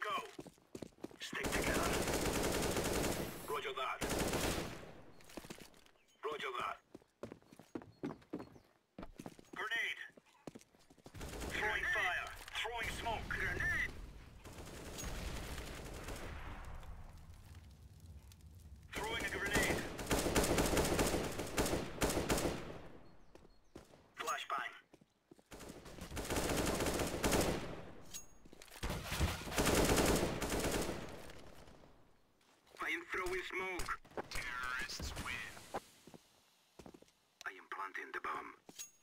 go. Stick together. Roger that. Roger that. throwing smoke. Terrorists win. I am planting the bomb.